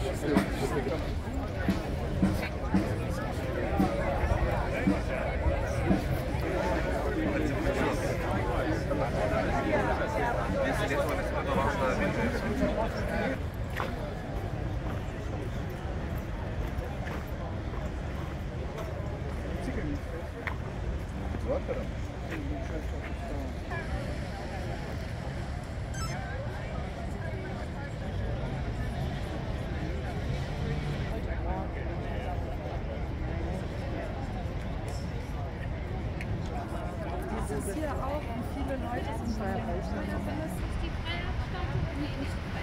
Das ist hier auch und viele Leute sind bei Thank